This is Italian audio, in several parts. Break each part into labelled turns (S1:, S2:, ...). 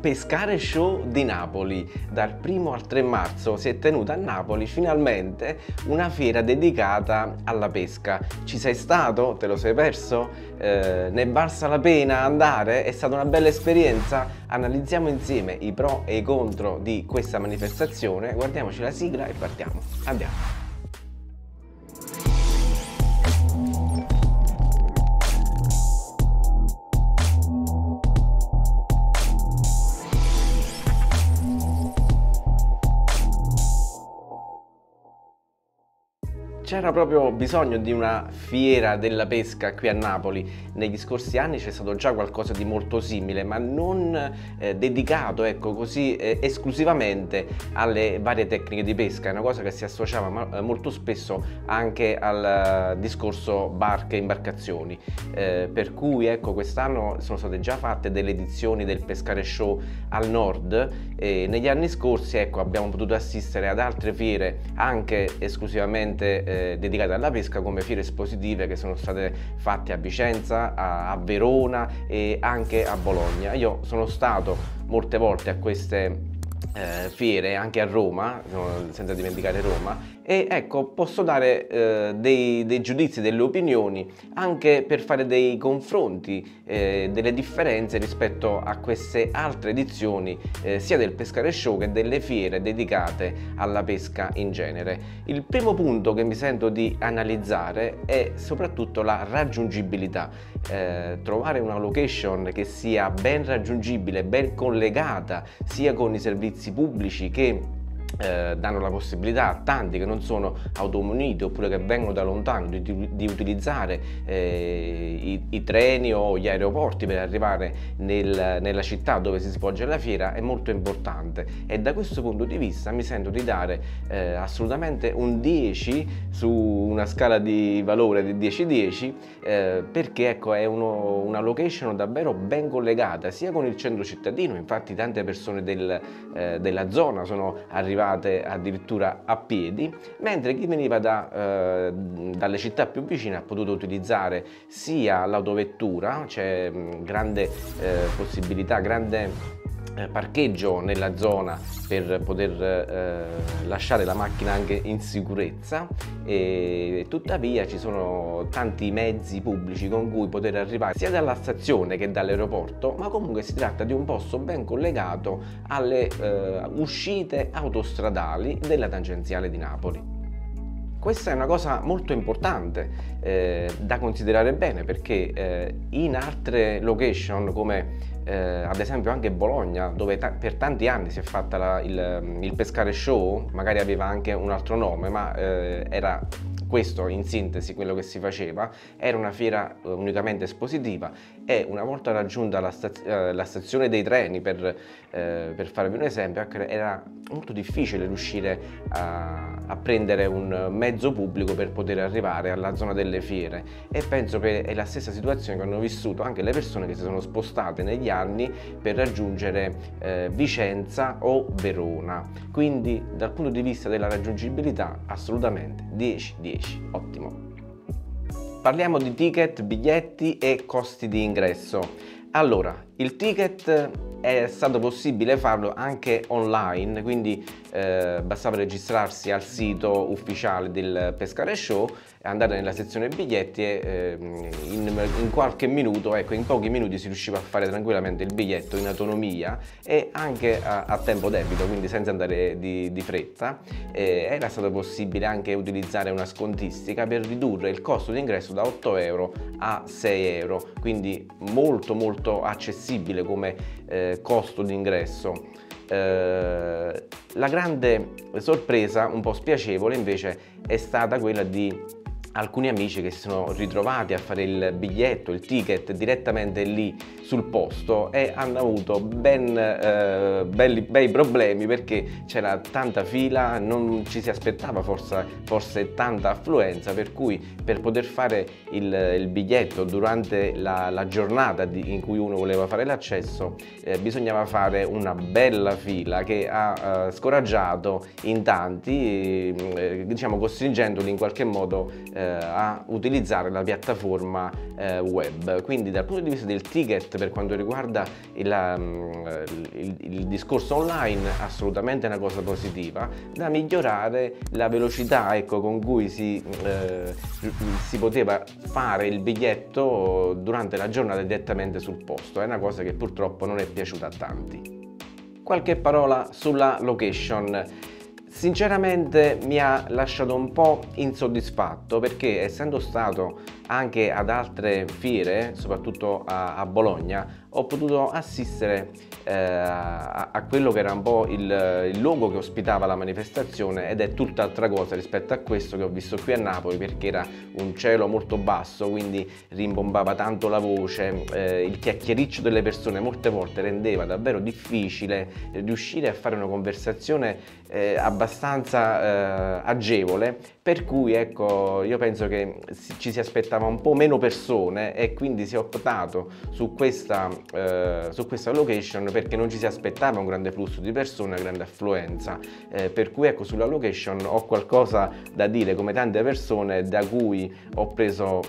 S1: Pescare Show di Napoli. Dal 1 al 3 marzo si è tenuta a Napoli finalmente una fiera dedicata alla pesca. Ci sei stato? Te lo sei perso? Eh, ne è valsa la pena andare? È stata una bella esperienza? Analizziamo insieme i pro e i contro di questa manifestazione, guardiamoci la sigla e partiamo. Andiamo! C'era proprio bisogno di una fiera della pesca qui a Napoli. Negli scorsi anni c'è stato già qualcosa di molto simile, ma non eh, dedicato ecco, così eh, esclusivamente alle varie tecniche di pesca. È una cosa che si associava ma, eh, molto spesso anche al uh, discorso barche e imbarcazioni. Eh, per cui ecco, quest'anno sono state già fatte delle edizioni del Pescare Show al nord e negli anni scorsi ecco, abbiamo potuto assistere ad altre fiere anche esclusivamente dedicate alla pesca come fiere espositive che sono state fatte a Vicenza, a, a Verona e anche a Bologna. Io sono stato molte volte a queste eh, fiere anche a Roma, senza dimenticare Roma, e ecco posso dare eh, dei, dei, giudizi, delle opinioni anche per fare dei confronti, eh, delle differenze rispetto a queste altre edizioni eh, sia del Pescare Show che delle fiere dedicate alla pesca in genere. Il primo punto che mi sento di analizzare è soprattutto la raggiungibilità, eh, trovare una location che sia ben raggiungibile, ben collegata sia con i servizi pubblici che eh, danno la possibilità a tanti che non sono automuniti oppure che vengono da lontano di, di utilizzare eh, i, i, treni o gli aeroporti per arrivare nel, nella città dove si svolge la fiera è molto importante. E da questo punto di vista mi sento di dare eh, assolutamente un 10 su una scala di valore di 10-10 eh, perché ecco è uno, una location davvero ben collegata sia con il centro cittadino infatti tante persone del, eh, della zona sono arrivate arrivate addirittura a piedi, mentre chi veniva da, eh, dalle città più vicine ha potuto utilizzare sia l'autovettura, c'è grande eh, possibilità, grande parcheggio nella zona per poter eh, lasciare la macchina anche in sicurezza e tuttavia ci sono tanti mezzi pubblici con cui poter arrivare sia dalla stazione che dall'aeroporto ma comunque si tratta di un posto ben collegato alle eh, uscite autostradali della tangenziale di Napoli. Questa è una cosa molto importante eh, da considerare bene perché eh, in altre location come eh, ad esempio anche Bologna dove ta per tanti anni si è fatta la, il, il, pescare show, magari aveva anche un altro nome ma eh, era questo in sintesi quello che si faceva, era una fiera eh, unicamente espositiva e una volta raggiunta la, staz eh, la stazione dei treni, per, eh, per, farvi un esempio, ecco, era molto difficile riuscire a, a, prendere un mezzo pubblico per poter arrivare alla zona delle fiere e penso che è la stessa situazione che hanno vissuto anche le persone che si sono spostate negli anni per raggiungere eh, Vicenza o Verona. Quindi dal punto di vista della raggiungibilità assolutamente 10-10. 10, ottimo. Parliamo di ticket, biglietti e costi di ingresso. Allora, il ticket è stato possibile farlo anche online, quindi eh, bastava registrarsi al sito ufficiale del Pescare Show, andare nella sezione biglietti e eh, in, in, qualche minuto, ecco in pochi minuti si riusciva a fare tranquillamente il biglietto in autonomia e anche a, a tempo debito, quindi senza andare di, di fretta. Eh, era stato possibile anche utilizzare una scontistica per ridurre il costo di ingresso da 8 euro a 6 euro, quindi molto molto accessibile come eh, costo d'ingresso. Eh, la grande sorpresa, un po' spiacevole invece, è stata quella di alcuni amici che si sono ritrovati a fare il biglietto, il ticket direttamente lì sul posto e hanno avuto ben eh, belli, bei problemi perché c'era tanta fila, non ci si aspettava forse, forse tanta affluenza per cui per poter fare il, il biglietto durante la, la giornata di, in cui uno voleva fare l'accesso eh, bisognava fare una bella fila che ha eh, scoraggiato in tanti, eh, diciamo costringendoli in qualche modo eh, a utilizzare la piattaforma eh, web. Quindi dal punto di vista del ticket per quanto riguarda il, um, il, il discorso online assolutamente una cosa positiva da migliorare la velocità ecco, con cui si, eh, si poteva fare il biglietto durante la giornata direttamente sul posto. È una cosa che purtroppo non è piaciuta a tanti. Qualche parola sulla location. Sinceramente mi ha lasciato un po' insoddisfatto perché essendo stato anche ad altre fiere, soprattutto a, a Bologna, ho potuto assistere eh, a, a, quello che era un po' il, il luogo che ospitava la manifestazione ed è tutt'altra cosa rispetto a questo che ho visto qui a Napoli perché era un cielo molto basso, quindi rimbombava tanto la voce, eh, il chiacchiericcio delle persone molte volte rendeva davvero difficile riuscire a fare una conversazione eh, abbastanza eh, agevole, per cui ecco io penso che ci si aspettava un po' meno persone e quindi si è optato su questa eh, su questa location perché non ci si aspettava un grande flusso di persone, una grande affluenza, eh, per cui ecco sulla location ho qualcosa da dire come tante persone da cui ho preso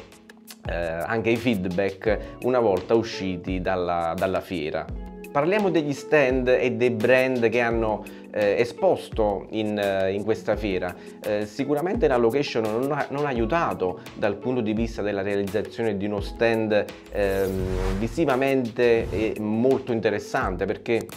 S1: eh, anche i feedback una volta usciti dalla, dalla fiera. Parliamo degli stand e dei brand che hanno eh, esposto in, eh, in, questa fiera. Eh, sicuramente la location non ha, non ha, aiutato dal punto di vista della realizzazione di uno stand ehm, visivamente molto interessante perché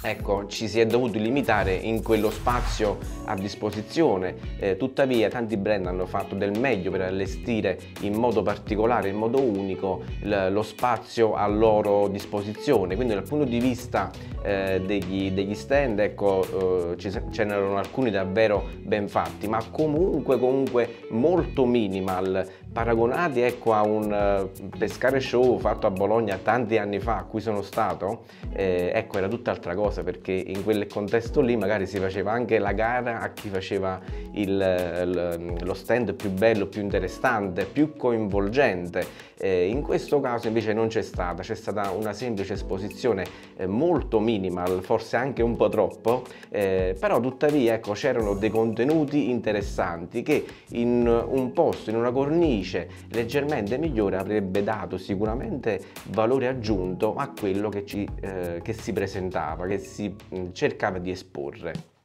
S1: Ecco, ci si è dovuti limitare in quello spazio a disposizione, eh, tuttavia tanti brand hanno fatto del meglio per allestire in modo particolare, in modo unico, lo spazio a loro disposizione, quindi dal punto di vista eh, degli, degli, stand, ecco, eh, ce n'erano alcuni davvero ben fatti, ma comunque, comunque molto minimal, paragonati ecco, a un uh, pescare show fatto a Bologna tanti anni fa a cui sono stato, eh, ecco era tutt'altra cosa perché in quel contesto lì magari si faceva anche la gara a chi faceva il, lo stand più bello, più interessante, più coinvolgente. Eh, in questo caso invece non c'è stata, c'è stata una semplice esposizione eh, molto minimal, forse anche un po' troppo, eh, però tuttavia ecco, c'erano dei contenuti interessanti che in un posto, in una cornice, cornice leggermente migliore avrebbe dato sicuramente valore aggiunto a quello che, ci, eh, che si presentava, che si mh, cercava di esporre.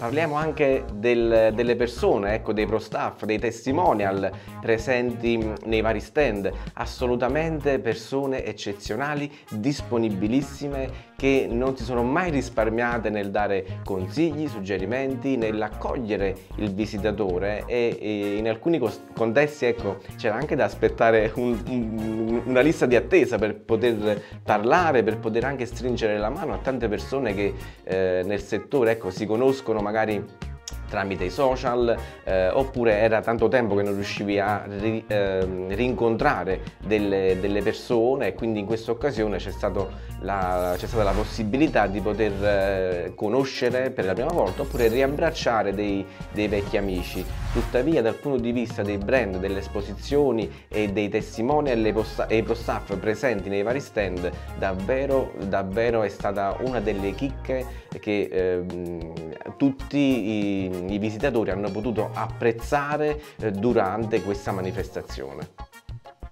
S1: Parliamo anche del, delle persone, ecco, dei pro staff, dei testimonial presenti nei vari stand, assolutamente persone eccezionali, disponibilissime, che non si sono mai risparmiate nel dare consigli, suggerimenti, nell'accogliere il visitatore. E, e, in alcuni contesti ecco, c'era anche da aspettare un, un, una lista di attesa per poter parlare, per poter anche stringere la mano a tante persone che eh, nel settore ecco, si conoscono magari tramite i social eh, oppure era tanto tempo che non riuscivi a ri, eh, rincontrare delle, delle, persone e quindi in questa occasione c'è, la, stata la possibilità di poter eh, conoscere per la prima volta oppure riabbracciare dei, dei vecchi amici. Tuttavia dal punto di vista dei brand, delle esposizioni e dei testimonial e i pro staff presenti nei vari stand davvero, davvero è stata una delle chicche che ehm, tutti i, i, visitatori hanno potuto apprezzare eh, durante questa manifestazione.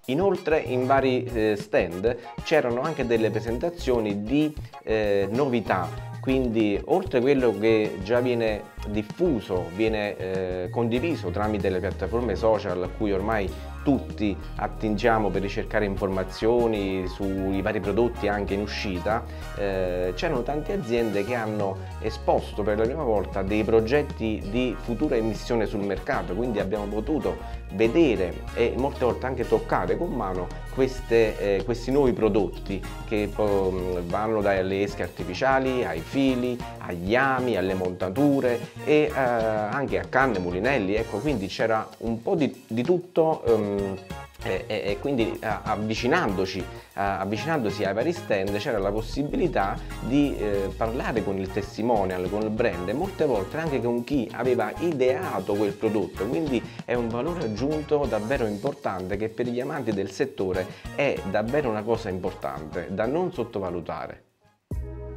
S1: Inoltre in vari eh, stand c'erano anche delle presentazioni di eh, novità quindi oltre a quello che già viene diffuso, viene eh, condiviso tramite le piattaforme social a cui ormai tutti attingiamo per ricercare informazioni sui vari prodotti anche in uscita, eh, c'erano tante aziende che hanno esposto per la prima volta dei progetti di futura emissione sul mercato, quindi abbiamo potuto vedere e molte volte anche toccare con mano queste, eh, questi nuovi prodotti che um, vanno dalle esche artificiali ai fili, agli ami, alle montature e eh, anche a canne, mulinelli, ecco quindi c'era un po' di, di tutto um, e, e, quindi avvicinandoci, avvicinandosi ai vari stand c'era la possibilità di eh, parlare con il testimonial, con il brand e molte volte anche con chi aveva ideato quel prodotto, quindi è un valore aggiunto davvero importante che per gli amanti del settore è davvero una cosa importante da non sottovalutare.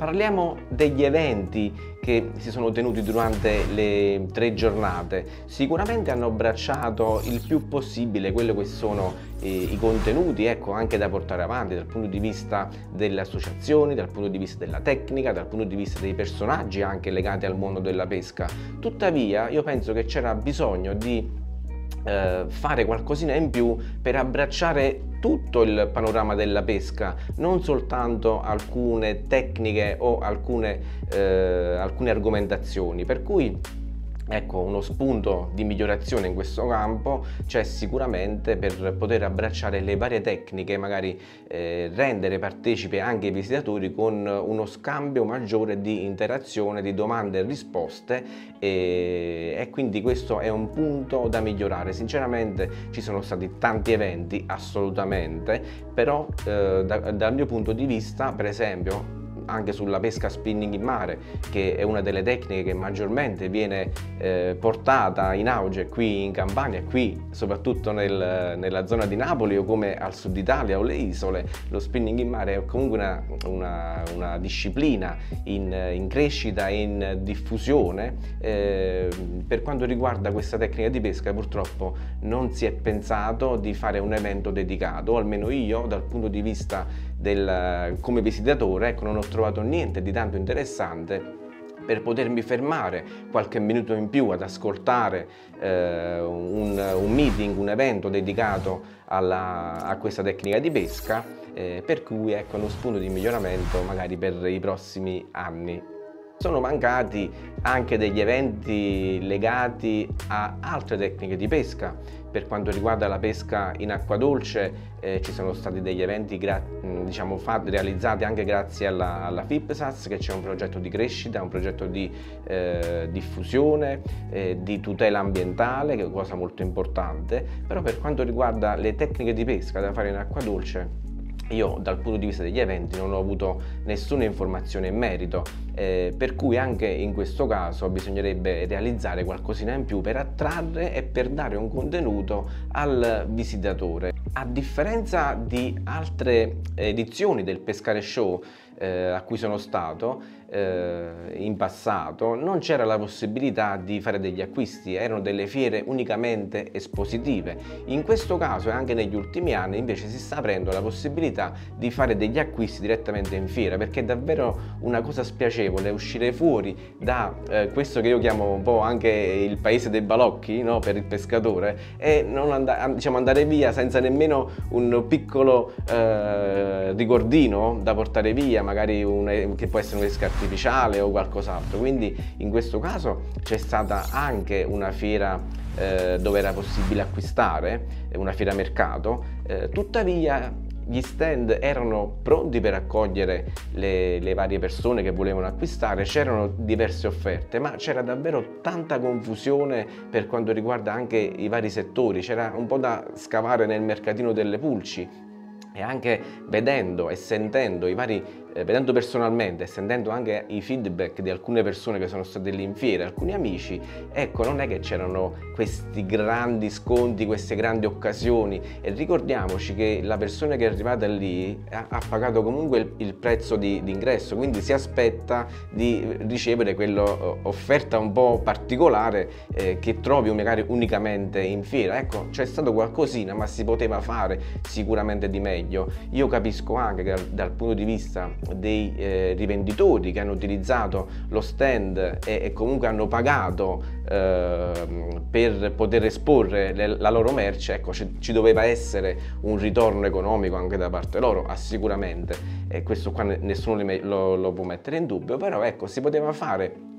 S1: Parliamo degli eventi che si sono tenuti durante le tre giornate. Sicuramente hanno abbracciato il più possibile quello che sono eh, i contenuti, ecco, anche da portare avanti dal punto di vista delle associazioni, dal punto di vista della tecnica, dal punto di vista dei personaggi anche legati al mondo della pesca. Tuttavia, io penso che c'era bisogno di eh, fare qualcosina in più per abbracciare tutto il panorama della pesca, non soltanto alcune tecniche o alcune, eh, alcune argomentazioni. Per cui Ecco, uno spunto di migliorazione in questo campo c'è sicuramente per poter abbracciare le varie tecniche, magari eh, rendere partecipi anche i visitatori con uno scambio maggiore di interazione, di domande e risposte e, e quindi questo è un punto da migliorare. Sinceramente ci sono stati tanti eventi, assolutamente, però eh, da, dal mio punto di vista, per esempio, anche sulla pesca spinning in mare, che è una delle tecniche che maggiormente viene eh, portata in auge qui in Campania, qui soprattutto nel, nella zona di Napoli o come al sud Italia o le isole. Lo spinning in mare è comunque una, una, una disciplina in, in, crescita e in diffusione. Eh, per quanto riguarda questa tecnica di pesca purtroppo non si è pensato di fare un evento dedicato, o almeno io dal punto di vista del, come visitatore ecco, non ho trovato niente di tanto interessante per potermi fermare qualche minuto in più ad ascoltare eh, un, un, meeting, un evento dedicato alla, a questa tecnica di pesca, eh, per cui ecco uno spunto di miglioramento magari per i prossimi anni. Sono mancati anche degli eventi legati a altre tecniche di pesca. Per quanto riguarda la pesca in acqua dolce eh, ci sono stati degli eventi diciamo, realizzati anche grazie alla, alla FIPSAS che c'è un progetto di crescita, un progetto di eh, diffusione, eh, di tutela ambientale che è una cosa molto importante, però per quanto riguarda le tecniche di pesca da fare in acqua dolce io dal punto di vista degli eventi non ho avuto nessuna informazione in merito, eh, per cui anche in questo caso bisognerebbe realizzare qualcosina in più per attrarre e per dare un contenuto al visitatore. A differenza di altre edizioni del Pescare Show eh, a cui sono stato, eh, in passato non c'era la possibilità di fare degli acquisti, erano delle fiere unicamente espositive. In questo caso e anche negli ultimi anni invece si sta aprendo la possibilità di fare degli acquisti direttamente in fiera perché è davvero una cosa spiacevole uscire fuori da eh, questo che io chiamo un po' anche il paese dei balocchi no? per il pescatore e and diciamo, andare via senza nemmeno un piccolo eh, ricordino da portare via, magari un, che può essere un scarpino artificiale o qualcos'altro. Quindi in questo caso c'è stata anche una fiera eh, dove era possibile acquistare, una fiera mercato, eh, tuttavia gli stand erano pronti per accogliere le, le, varie persone che volevano acquistare, c'erano diverse offerte, ma c'era davvero tanta confusione per quanto riguarda anche i vari settori, c'era un po' da scavare nel mercatino delle pulci. E anche vedendo e sentendo i vari eh, vedendo personalmente e sentendo anche i feedback di alcune persone che sono state lì in fiera, alcuni amici, ecco non è che c'erano questi grandi sconti, queste grandi occasioni e ricordiamoci che la persona che è arrivata lì ha, ha pagato comunque il, il prezzo di, di, ingresso, quindi si aspetta di ricevere quell'offerta un po' particolare eh, che trovi magari unicamente in fiera. Ecco, c'è stato qualcosina, ma si poteva fare sicuramente di meglio. Io capisco anche che dal, dal punto di vista dei eh, rivenditori che hanno utilizzato lo stand e, e comunque hanno pagato eh, per poter esporre le, la loro merce, ecco ci, ci, doveva essere un ritorno economico anche da parte loro, ah, sicuramente, e questo qua nessuno lo, lo può mettere in dubbio, però ecco si poteva fare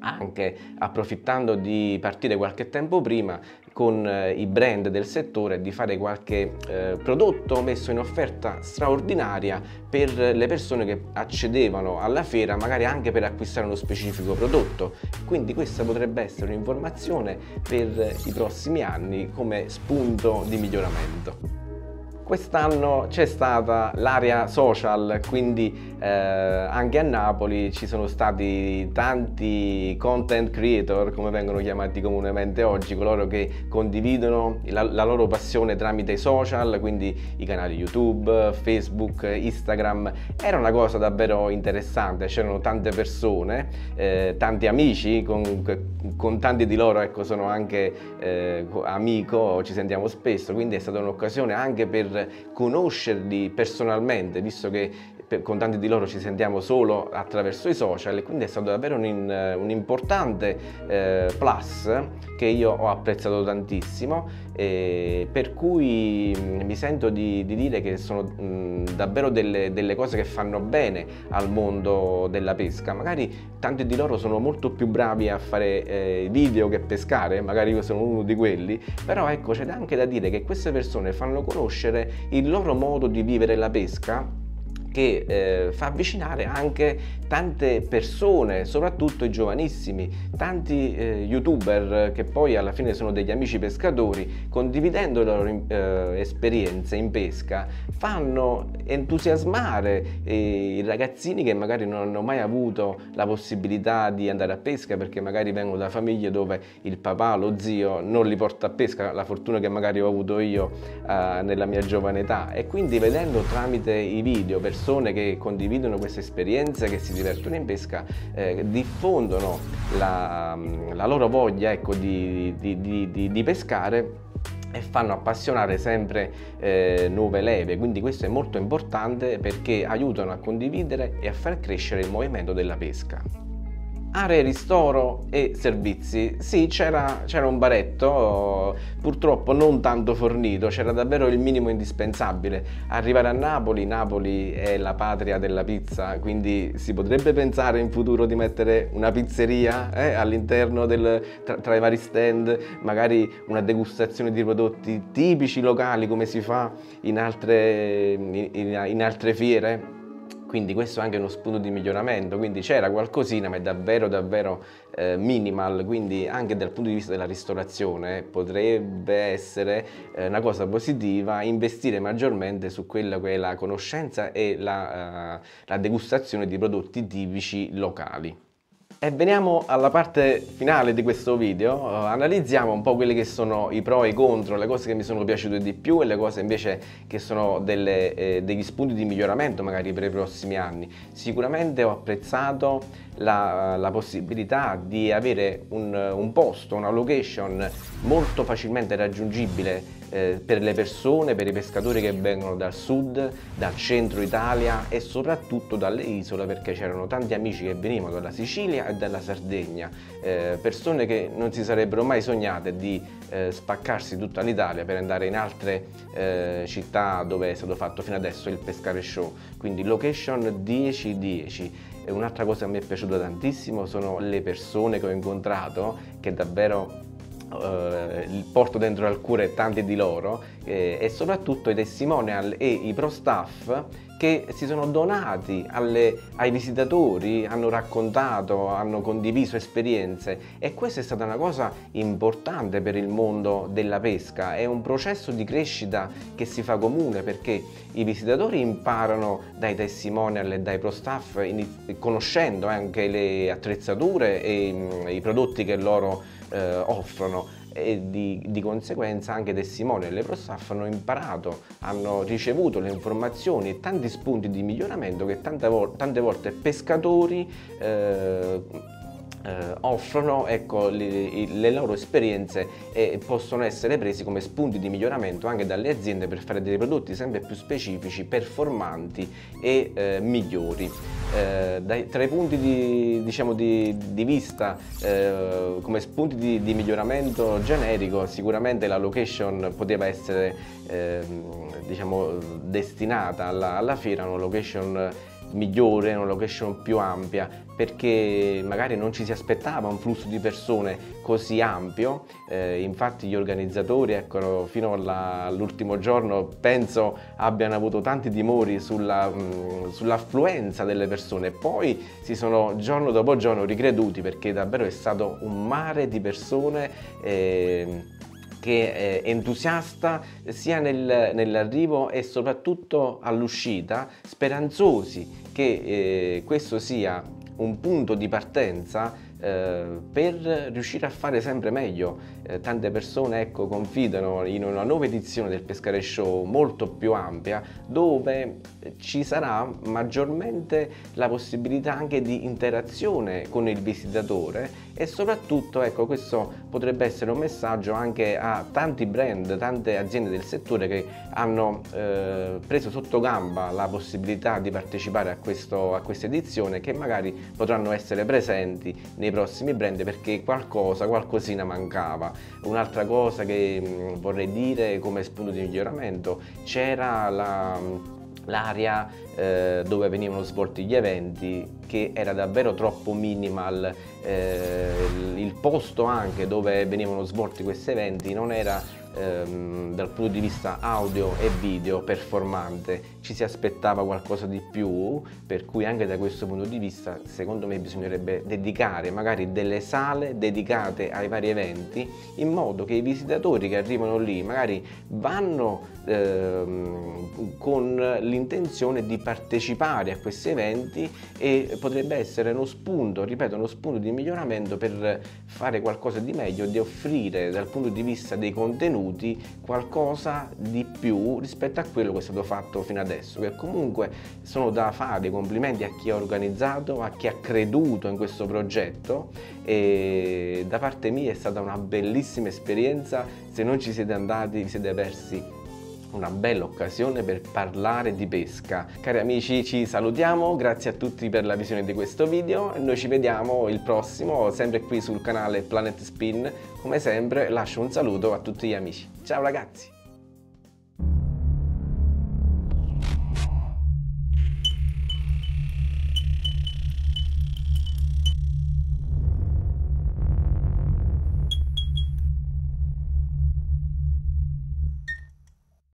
S1: anche approfittando di partire qualche tempo prima con eh, i brand del settore di fare qualche eh, prodotto messo in offerta straordinaria per le persone che accedevano alla fiera magari anche per acquistare uno specifico prodotto. Quindi questa potrebbe essere un'informazione per i prossimi anni come spunto di miglioramento quest'anno c'è stata l'area social, quindi eh, anche a Napoli ci sono stati tanti content creator, come vengono chiamati comunemente oggi, coloro che condividono la, la loro passione tramite i social, quindi i canali YouTube, Facebook, Instagram. Era una cosa davvero interessante, c'erano tante persone, eh, tanti amici, con, con, tanti di loro ecco, sono anche eh, amico, ci sentiamo spesso, quindi è stata un'occasione anche per conoscerli personalmente, visto che con tanti di loro ci sentiamo solo attraverso i social e quindi è stato davvero un, in, un importante eh, plus che io ho apprezzato tantissimo e per cui mi sento di, di dire che sono mh, davvero delle, delle, cose che fanno bene al mondo della pesca. Magari tanti di loro sono molto più bravi a fare eh, video che pescare magari io sono uno di quelli però ecco c'è anche da dire che queste persone fanno conoscere il loro modo di vivere la pesca che eh, fa avvicinare anche tante persone, soprattutto i giovanissimi, tanti eh, youtuber che poi alla fine sono degli amici pescatori, condividendo le loro eh, esperienze in pesca, fanno entusiasmare eh, i ragazzini che magari non hanno mai avuto la possibilità di andare a pesca perché magari vengono da famiglie dove il papà, lo zio non li porta a pesca, la fortuna che magari ho avuto io eh, nella mia giovane età. E quindi vedendo tramite i video persone che condividono queste esperienze, che si divertono in pesca eh, diffondono la, la, loro voglia ecco, di, di, di, di pescare e fanno appassionare sempre eh, nuove leve, quindi questo è molto importante perché aiutano a condividere e a far crescere il movimento della pesca. Aree ristoro e servizi. Sì, c'era, un baretto, purtroppo non tanto fornito, c'era davvero il minimo indispensabile. Arrivare a Napoli, Napoli è la patria della pizza, quindi si potrebbe pensare in futuro di mettere una pizzeria eh, all'interno del, tra, tra, i vari stand, magari una degustazione di prodotti tipici locali come si fa in altre, in, in altre fiere quindi questo è anche uno spunto di miglioramento, quindi c'era qualcosina ma è davvero davvero eh, minimal, quindi anche dal punto di vista della ristorazione potrebbe essere eh, una cosa positiva investire maggiormente su quella che è la conoscenza e la, uh, la degustazione di prodotti tipici locali. E veniamo alla parte finale di questo video, uh, analizziamo un po' quelli che sono i pro e i contro, le cose che mi sono piaciute di più e le cose invece che sono delle, eh, degli spunti di miglioramento magari per i prossimi anni. Sicuramente ho apprezzato la, la possibilità di avere un, un posto, una location molto facilmente raggiungibile eh, per le persone, per i pescatori che vengono dal sud, dal centro Italia e soprattutto dalle isole perché c'erano tanti amici che venivano dalla Sicilia e dalla Sardegna, eh, persone che non si sarebbero mai sognate di eh, spaccarsi tutta l'Italia per andare in altre eh, città dove è stato fatto fino adesso il Pescare Show, quindi location 10-10. E un'altra cosa che mi è piaciuta tantissimo sono le persone che ho incontrato che davvero eh, porto dentro al cuore tanti di loro eh, e soprattutto i testimonial e i pro staff che si sono donati alle, ai visitatori, hanno raccontato, hanno condiviso esperienze. E questa è stata una cosa importante per il mondo della pesca, è un processo di crescita che si fa comune perché i visitatori imparano dai testimonial e dai pro staff conoscendo anche le attrezzature e mm, i prodotti che loro eh, offrono e di, di, conseguenza anche testimoni delle ProStaff hanno imparato, hanno ricevuto le informazioni e tanti spunti di miglioramento che tante, vo tante volte pescatori eh, eh, offrono ecco, le, le, loro esperienze e possono essere presi come spunti di miglioramento anche dalle aziende per fare dei prodotti sempre più specifici, performanti e eh, migliori. Eh, dai, tra i punti di, diciamo, di, di vista eh, come spunti di, di, miglioramento generico sicuramente la location poteva essere ehm, diciamo, destinata alla, alla fiera, una location migliore, una location più ampia, perché magari non ci si aspettava un flusso di persone così ampio, eh, infatti gli organizzatori ecco, fino all'ultimo giorno penso abbiano avuto tanti timori sulla, sull'affluenza delle persone, poi si sono giorno dopo giorno ricreduti perché davvero è stato un mare di persone. Eh, che è entusiasta sia nel, nell'arrivo e soprattutto all'uscita, speranzosi che eh, questo sia un punto di partenza eh, per riuscire a fare sempre meglio. Eh, tante persone ecco, confidano in una nuova edizione del Pescare Show molto più ampia dove ci sarà maggiormente la possibilità anche di interazione con il visitatore e soprattutto ecco, questo potrebbe essere un messaggio anche a tanti brand, tante aziende del settore che hanno eh, preso sotto gamba la possibilità di partecipare a, questo, a questa edizione che magari potranno essere presenti nei prossimi brand perché qualcosa, qualcosina mancava. Un'altra cosa che mh, vorrei dire come spunto di miglioramento, c'era la l'area eh, dove venivano svolti gli eventi che era davvero troppo minimal, eh, il posto anche dove venivano svolti questi eventi non era ehm, dal punto di vista audio e video performante, ci si aspettava qualcosa di più, per cui anche da questo punto di vista secondo me bisognerebbe dedicare magari delle sale dedicate ai vari eventi in modo che i visitatori che arrivano lì magari vanno ehm, con l'intenzione di partecipare a questi eventi e potrebbe essere uno spunto, ripeto, uno spunto di miglioramento per fare qualcosa di meglio, di offrire dal punto di vista dei contenuti contenuti qualcosa di più rispetto a quello che è stato fatto fino adesso, che comunque sono da fare i complimenti a chi ha organizzato, a chi ha creduto in questo progetto e da parte mia è stata una bellissima esperienza, se non ci siete andati vi siete persi una bella occasione per parlare di pesca. Cari amici ci salutiamo, grazie a tutti per la visione di questo video e noi ci vediamo il prossimo sempre qui sul canale Planet Spin. Come sempre lascio un saluto a tutti gli amici. Ciao ragazzi!